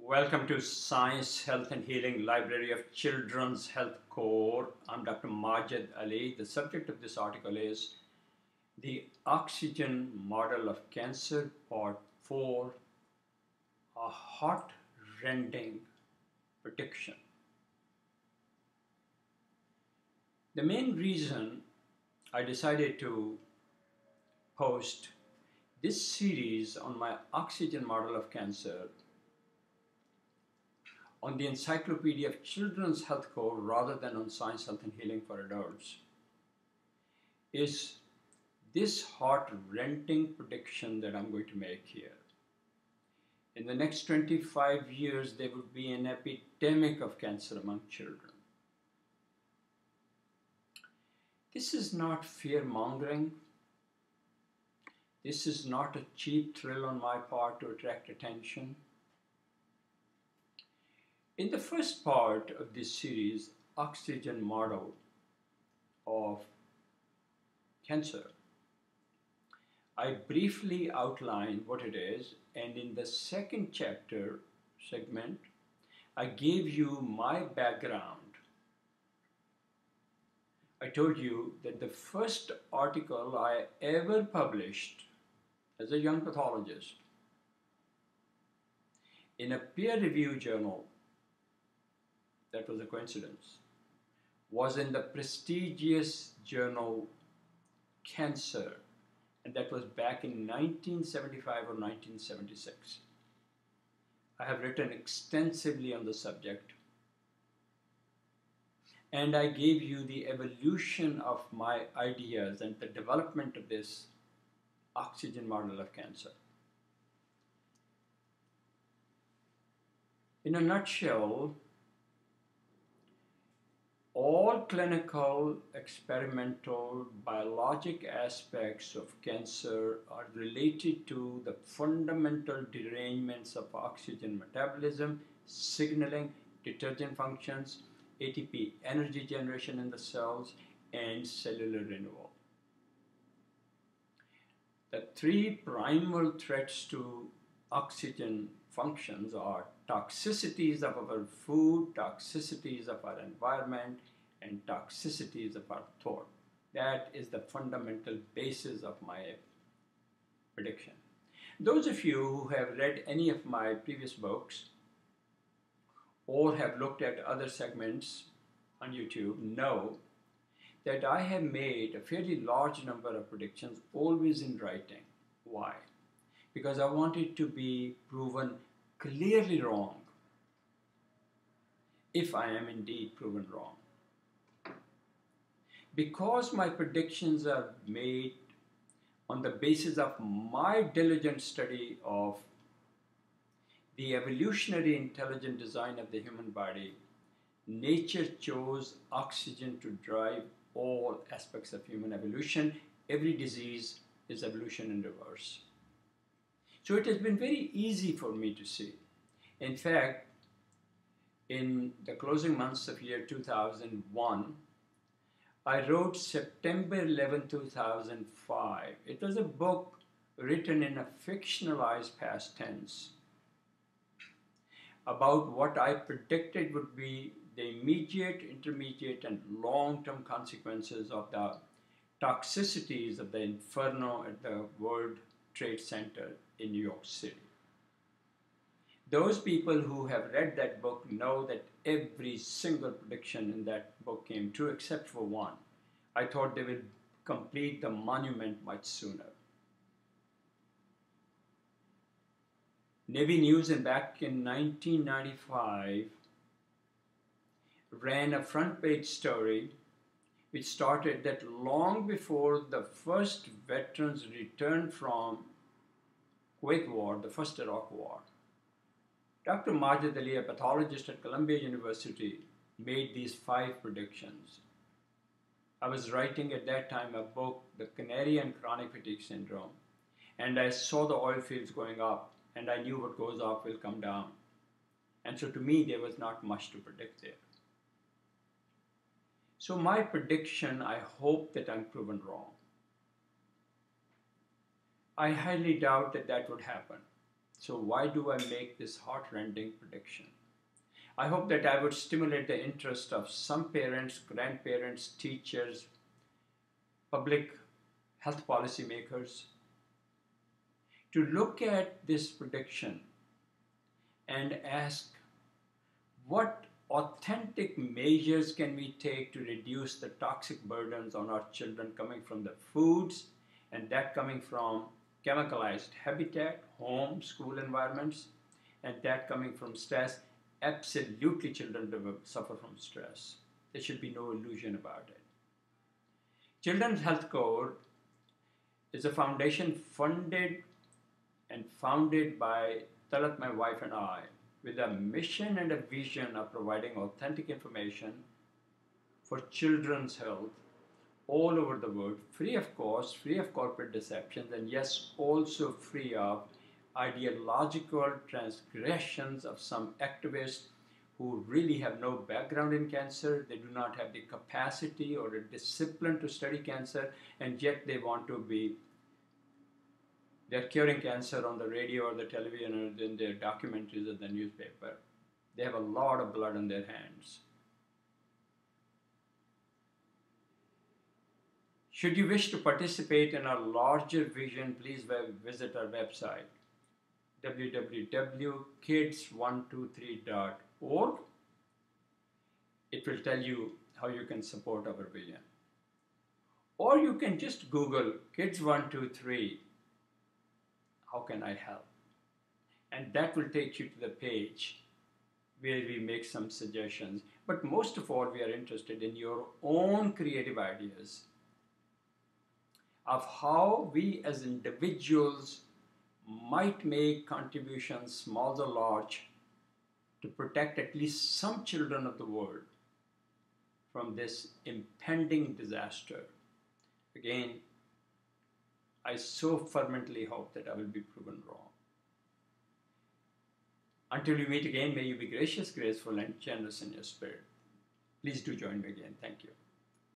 Welcome to Science, Health and Healing Library of Children's Health Corps. I'm Dr. Majid Ali. The subject of this article is the oxygen model of cancer, part 4, a heart rending prediction. The main reason I decided to post this series on my oxygen model of cancer on the Encyclopedia of Children's Health Corps rather than on Science, Health and Healing for Adults is this heart-rending prediction that I'm going to make here. In the next 25 years, there will be an epidemic of cancer among children. This is not fear-mongering. This is not a cheap thrill on my part to attract attention. In the first part of this series, oxygen model of cancer, I briefly outlined what it is and in the second chapter segment, I gave you my background. I told you that the first article I ever published as a young pathologist in a peer-reviewed journal that was a coincidence, was in the prestigious journal Cancer, and that was back in 1975 or 1976. I have written extensively on the subject, and I gave you the evolution of my ideas and the development of this oxygen model of cancer. In a nutshell, all clinical, experimental, biologic aspects of cancer are related to the fundamental derangements of oxygen metabolism, signaling, detergent functions, ATP energy generation in the cells, and cellular renewal. The three primal threats to oxygen functions are toxicities of our food, toxicities of our environment, and toxicities of our thought. That is the fundamental basis of my prediction. Those of you who have read any of my previous books or have looked at other segments on YouTube know that I have made a fairly large number of predictions always in writing. Why? Because I wanted to be proven clearly wrong if I am indeed proven wrong. Because my predictions are made on the basis of my diligent study of the evolutionary intelligent design of the human body, nature chose oxygen to drive all aspects of human evolution. Every disease is evolution in reverse. So it has been very easy for me to see. In fact, in the closing months of year 2001, I wrote September 11, 2005. It was a book written in a fictionalized past tense about what I predicted would be the immediate, intermediate, and long-term consequences of the toxicities of the inferno at the World Trade Center in New York City. Those people who have read that book know that every single prediction in that book came true except for one. I thought they would complete the monument much sooner. Navy News in back in 1995 ran a front page story which started that long before the first veterans returned from Kuwait War, the first Iraq War, Dr. Majid Ali, a pathologist at Columbia University, made these five predictions. I was writing at that time a book, The Canary and Chronic Fatigue Syndrome, and I saw the oil fields going up, and I knew what goes up will come down. And so to me, there was not much to predict there. So my prediction, I hope that I'm proven wrong. I highly doubt that that would happen. So, why do I make this heart-rending prediction? I hope that I would stimulate the interest of some parents, grandparents, teachers, public health policy makers to look at this prediction and ask what authentic measures can we take to reduce the toxic burdens on our children coming from the foods and that coming from chemicalized habitat, home, school environments, and that coming from stress. Absolutely, children suffer from stress. There should be no illusion about it. Children's Health Corps is a foundation funded and founded by Talat, my wife, and I, with a mission and a vision of providing authentic information for children's health all over the world, free of cost, free of corporate deceptions, and yes, also free of ideological transgressions of some activists who really have no background in cancer, they do not have the capacity or the discipline to study cancer, and yet they want to be they're curing cancer on the radio or the television or in their documentaries or the newspaper. They have a lot of blood on their hands. Should you wish to participate in our larger vision, please visit our website www.kids123.org. It will tell you how you can support our vision. Or you can just Google Kids123 how can I help? And that will take you to the page where we make some suggestions. But most of all, we are interested in your own creative ideas of how we as individuals might make contributions, small or large, to protect at least some children of the world from this impending disaster. Again, I so fervently hope that I will be proven wrong. Until we meet again, may you be gracious, graceful, and generous in your spirit. Please do join me again. Thank you.